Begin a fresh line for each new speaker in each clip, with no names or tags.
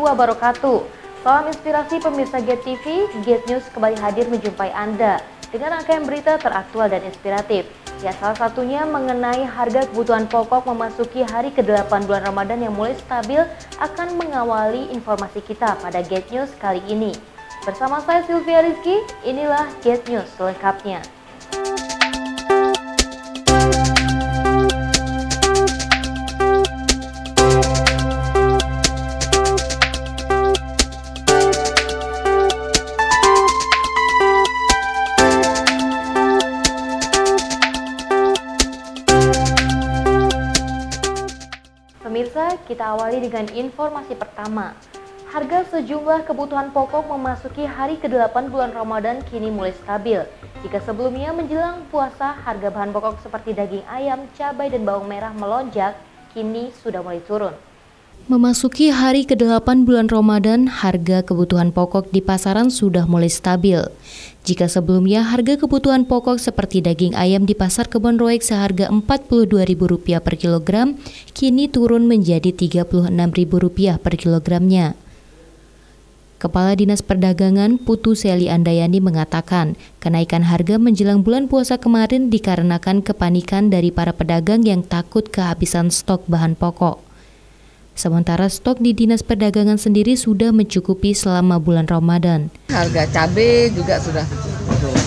Wabarakatuh. Salam inspirasi pemirsa Get TV, Get News kembali hadir menjumpai Anda dengan rangkaian berita teraktual dan inspiratif. Ya, salah satunya mengenai harga kebutuhan pokok memasuki hari ke-8 bulan Ramadan yang mulai stabil akan mengawali informasi kita pada Get News kali ini. Bersama saya Sylvia Rizky, inilah Get News selengkapnya. Kita awali dengan informasi pertama. Harga sejumlah kebutuhan pokok memasuki hari ke-8 bulan Ramadan kini mulai stabil. Jika sebelumnya menjelang puasa, harga bahan pokok seperti daging ayam, cabai, dan bawang merah melonjak, kini sudah mulai turun. Memasuki hari ke-8 bulan Ramadan, harga kebutuhan pokok di pasaran sudah mulai stabil. Jika sebelumnya harga kebutuhan pokok seperti daging ayam di pasar Kebon Roek seharga Rp42.000 per kilogram, kini turun menjadi Rp36.000 per kilogramnya. Kepala Dinas Perdagangan Putu Seli Andayani mengatakan, kenaikan harga menjelang bulan puasa kemarin dikarenakan kepanikan dari para pedagang yang takut kehabisan stok bahan pokok. Sementara stok di Dinas Perdagangan sendiri sudah mencukupi selama bulan Ramadan.
Harga cabai juga sudah turun.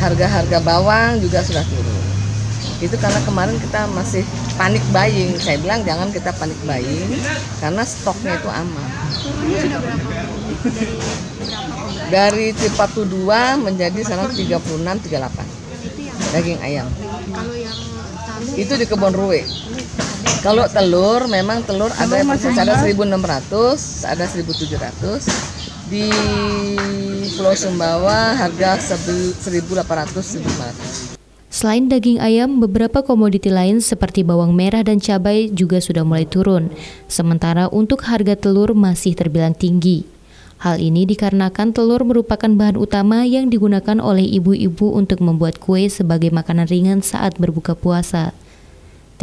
Harga-harga bawang juga sudah turun. Itu karena kemarin kita masih panik buying. Saya bilang jangan kita panik buying karena stoknya itu aman. Dari C42 menjadi sana 36 38. Daging ayam. Itu di kebun ruwe. Kalau telur memang telur ada ada 1600, ada 1700. Di Pulau Sumbawa harga 1800 1500.
Selain daging ayam, beberapa komoditi lain seperti bawang merah dan cabai juga sudah mulai turun. Sementara untuk harga telur masih terbilang tinggi. Hal ini dikarenakan telur merupakan bahan utama yang digunakan oleh ibu-ibu untuk membuat kue sebagai makanan ringan saat berbuka puasa.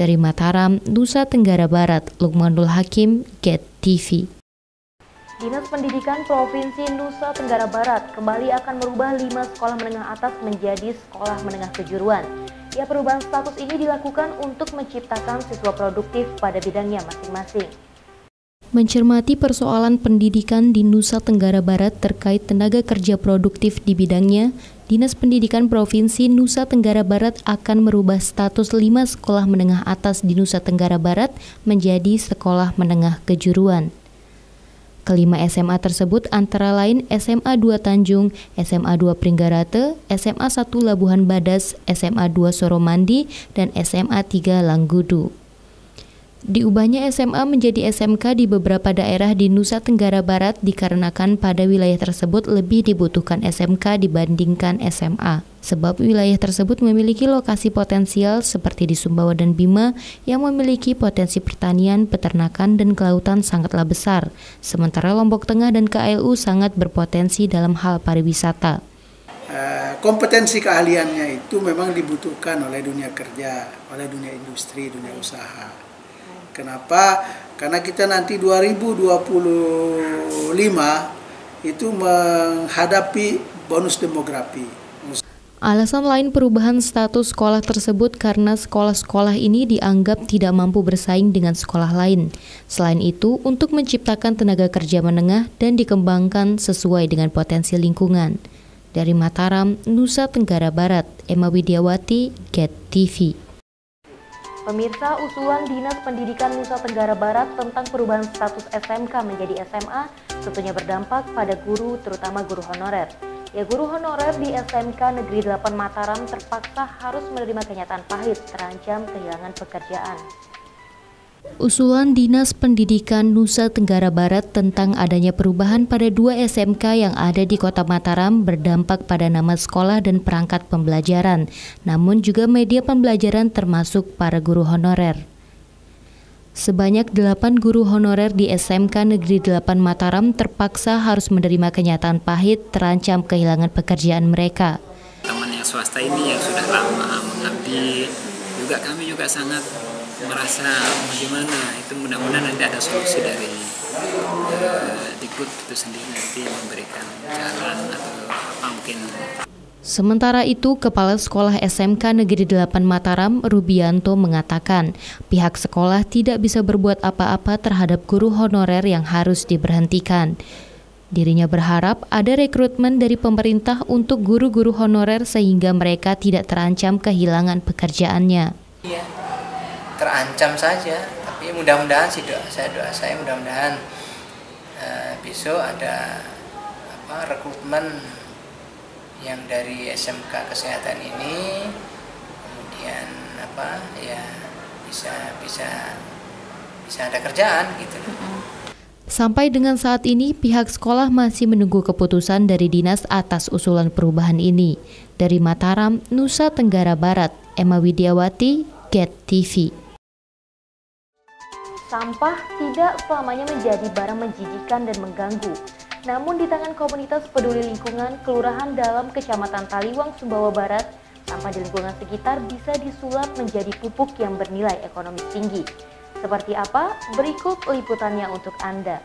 Dari Mataram, Nusa Tenggara Barat, Lukmanul Hakim, Get TV. Dinas Pendidikan Provinsi Nusa Tenggara Barat kembali akan merubah lima sekolah menengah atas menjadi sekolah menengah kejuruan. Ya, perubahan status ini dilakukan untuk menciptakan siswa produktif pada bidangnya masing-masing. Mencermati persoalan pendidikan di Nusa Tenggara Barat terkait tenaga kerja produktif di bidangnya, Dinas Pendidikan Provinsi Nusa Tenggara Barat akan merubah status lima sekolah menengah atas di Nusa Tenggara Barat menjadi sekolah menengah kejuruan. Kelima SMA tersebut antara lain SMA 2 Tanjung, SMA 2 Pringgarate, SMA 1 Labuhan Badas, SMA 2 Soromandi, dan SMA 3 Langgudu. Diubahnya SMA menjadi SMK di beberapa daerah di Nusa Tenggara Barat dikarenakan pada wilayah tersebut lebih dibutuhkan SMK dibandingkan SMA. Sebab wilayah tersebut memiliki lokasi potensial seperti di Sumbawa dan Bima yang memiliki potensi pertanian, peternakan, dan kelautan sangatlah besar. Sementara Lombok Tengah dan KLU sangat berpotensi dalam hal pariwisata.
Eh, kompetensi keahliannya itu memang dibutuhkan oleh dunia kerja, oleh dunia industri, dunia usaha Kenapa? Karena kita nanti 2025 itu menghadapi bonus demografi.
Alasan lain perubahan status sekolah tersebut karena sekolah-sekolah ini dianggap tidak mampu bersaing dengan sekolah lain. Selain itu, untuk menciptakan tenaga kerja menengah dan dikembangkan sesuai dengan potensi lingkungan. Dari Mataram, Nusa Tenggara Barat, Emma Widiawati, Get TV. Pemirsa usulan Dinas Pendidikan Nusa Tenggara Barat tentang perubahan status SMK menjadi SMA tentunya berdampak pada guru, terutama guru honorer. Ya guru honorer di SMK Negeri 8 Mataram terpaksa harus menerima kenyataan pahit terancam kehilangan pekerjaan. Usulan Dinas Pendidikan Nusa Tenggara Barat tentang adanya perubahan pada dua SMK yang ada di Kota Mataram berdampak pada nama sekolah dan perangkat pembelajaran, namun juga media pembelajaran termasuk para guru honorer. Sebanyak delapan guru honorer di SMK Negeri 8 Mataram terpaksa harus menerima kenyataan pahit terancam kehilangan pekerjaan mereka.
Teman yang swasta ini yang sudah lama mengabdi, juga kami juga sangat merasa bagaimana itu mudah-mudahan nanti ada solusi dari uh, Dikut itu sendiri nanti memberikan jalan atau apa mungkin
Sementara itu, Kepala Sekolah SMK Negeri 8 Mataram, Rubianto, mengatakan pihak sekolah tidak bisa berbuat apa-apa terhadap guru honorer yang harus diberhentikan. Dirinya berharap ada rekrutmen dari pemerintah untuk guru-guru honorer sehingga mereka tidak terancam kehilangan pekerjaannya.
Terancam saja, tapi mudah-mudahan sih doa saya doa saya mudah-mudahan uh, besok ada apa rekrutmen yang dari SMK kesehatan ini kemudian apa ya bisa bisa bisa ada kerjaan gitu.
Sampai dengan saat ini, pihak sekolah masih menunggu keputusan dari dinas atas usulan perubahan ini. Dari Mataram, Nusa Tenggara Barat, Emma Widiawati, Get TV.
Sampah tidak selamanya menjadi barang menjijikan dan mengganggu. Namun di tangan komunitas peduli lingkungan Kelurahan dalam Kecamatan Taliwang, Sumbawa Barat, sampah di lingkungan sekitar bisa disulap menjadi pupuk yang bernilai ekonomi tinggi. Seperti apa? Berikut liputannya untuk Anda.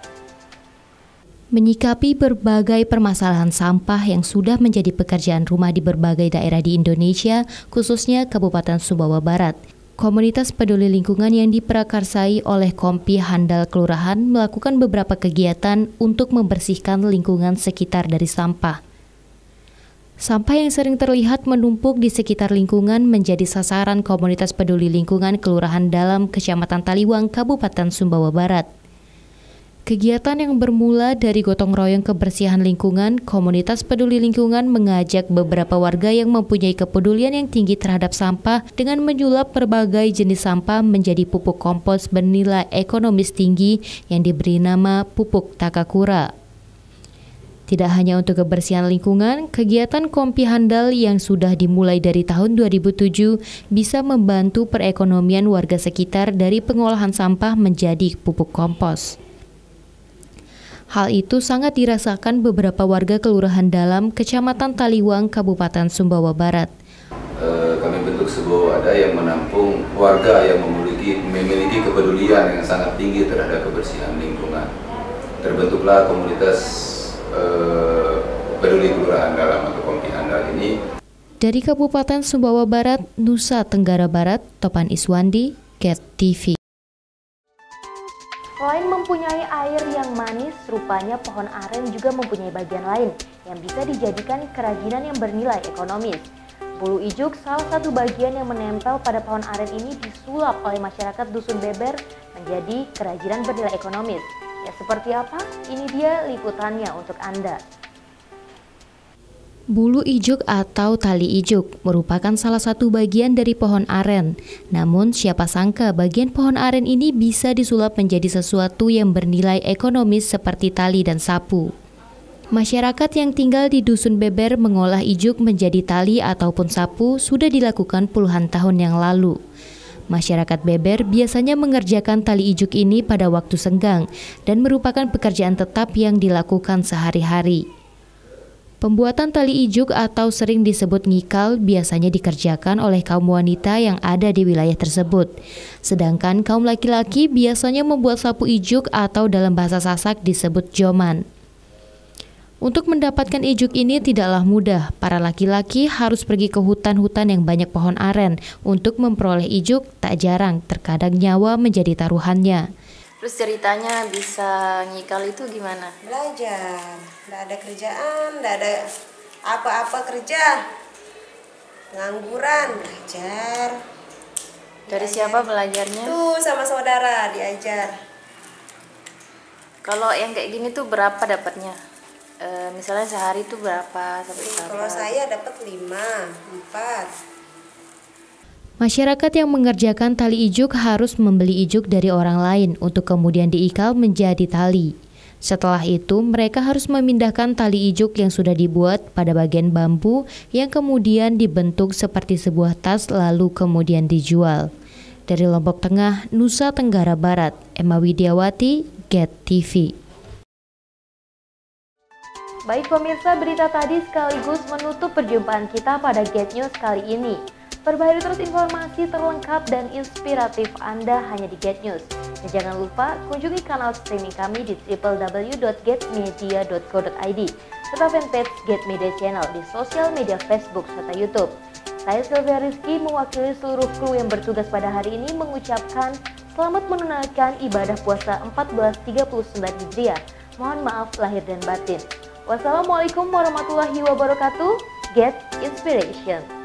Menyikapi berbagai permasalahan sampah yang sudah menjadi pekerjaan rumah di berbagai daerah di Indonesia, khususnya Kabupaten Sumbawa Barat, Komunitas peduli lingkungan yang diprakarsai oleh Kompi Handal Kelurahan melakukan beberapa kegiatan untuk membersihkan lingkungan sekitar dari sampah. Sampah yang sering terlihat menumpuk di sekitar lingkungan menjadi sasaran komunitas peduli lingkungan Kelurahan dalam Kecamatan Taliwang, Kabupaten Sumbawa Barat. Kegiatan yang bermula dari gotong royong kebersihan lingkungan, komunitas peduli lingkungan mengajak beberapa warga yang mempunyai kepedulian yang tinggi terhadap sampah dengan menyulap berbagai jenis sampah menjadi pupuk kompos bernilai ekonomis tinggi yang diberi nama pupuk takakura. Tidak hanya untuk kebersihan lingkungan, kegiatan Kompi Handal yang sudah dimulai dari tahun 2007 bisa membantu perekonomian warga sekitar dari pengolahan sampah menjadi pupuk kompos. Hal itu sangat dirasakan beberapa warga Kelurahan Dalam, Kecamatan Taliwang, Kabupaten Sumbawa Barat.
E, kami bentuk sebuah wadah yang menampung warga yang memiliki memiliki kepedulian yang sangat tinggi terhadap kebersihan lingkungan. Terbentuklah komunitas e, peduli Kelurahan Dalam atau Kompi Handal ini.
Dari Kabupaten Sumbawa Barat, Nusa Tenggara Barat, Topan Iswandi, Cat TV.
Mempunyai air yang manis, rupanya pohon aren juga mempunyai bagian lain yang bisa dijadikan kerajinan yang bernilai ekonomis. Bulu ijuk salah satu bagian yang menempel pada pohon aren ini disulap oleh masyarakat Dusun Beber menjadi kerajinan bernilai ekonomis. Ya seperti apa? Ini dia liputannya untuk Anda.
Bulu ijuk atau tali ijuk merupakan salah satu bagian dari pohon aren. Namun siapa sangka bagian pohon aren ini bisa disulap menjadi sesuatu yang bernilai ekonomis seperti tali dan sapu. Masyarakat yang tinggal di Dusun Beber mengolah ijuk menjadi tali ataupun sapu sudah dilakukan puluhan tahun yang lalu. Masyarakat Beber biasanya mengerjakan tali ijuk ini pada waktu senggang dan merupakan pekerjaan tetap yang dilakukan sehari-hari. Pembuatan tali ijuk atau sering disebut ngikal biasanya dikerjakan oleh kaum wanita yang ada di wilayah tersebut. Sedangkan kaum laki-laki biasanya membuat sapu ijuk atau dalam bahasa Sasak disebut joman. Untuk mendapatkan ijuk ini tidaklah mudah. Para laki-laki harus pergi ke hutan-hutan yang banyak pohon aren untuk memperoleh ijuk tak jarang terkadang nyawa menjadi taruhannya.
Terus ceritanya bisa ngikal itu gimana?
Belajar, nggak ada kerjaan, nggak ada apa-apa kerja, pengangguran, belajar.
Dari siapa belajarnya?
Tuh sama saudara diajar.
Kalau yang kayak gini tuh berapa dapatnya? E, misalnya sehari tuh berapa sampai berapa?
Kalau saya dapat lima, empat.
Masyarakat yang mengerjakan tali ijuk harus membeli ijuk dari orang lain untuk kemudian diikal menjadi tali. Setelah itu, mereka harus memindahkan tali ijuk yang sudah dibuat pada bagian bambu yang kemudian dibentuk seperti sebuah tas lalu kemudian dijual. Dari Lombok Tengah, Nusa Tenggara Barat, Emma Widiawati, Get TV.
Baik pemirsa, berita tadi sekaligus menutup perjumpaan kita pada Get News kali ini. Perbaharui terus informasi terlengkap dan inspiratif Anda hanya di Get News. Dan jangan lupa kunjungi kanal streaming kami di www.getmedia.co.id serta fanpage Get Media Channel di sosial media Facebook serta YouTube. Saya Sylvia Rizky mewakili seluruh kru yang bertugas pada hari ini mengucapkan selamat menunaikan ibadah puasa 1439 Hijriah. Mohon maaf lahir dan batin. Wassalamualaikum warahmatullahi wabarakatuh. Get Inspiration.